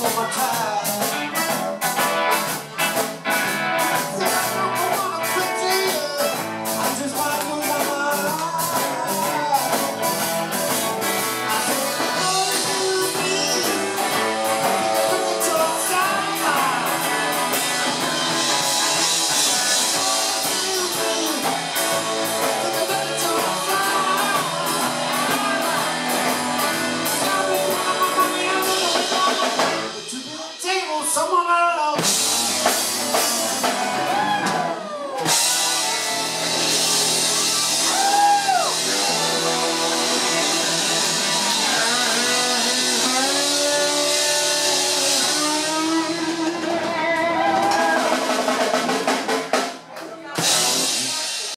one more time. someone else.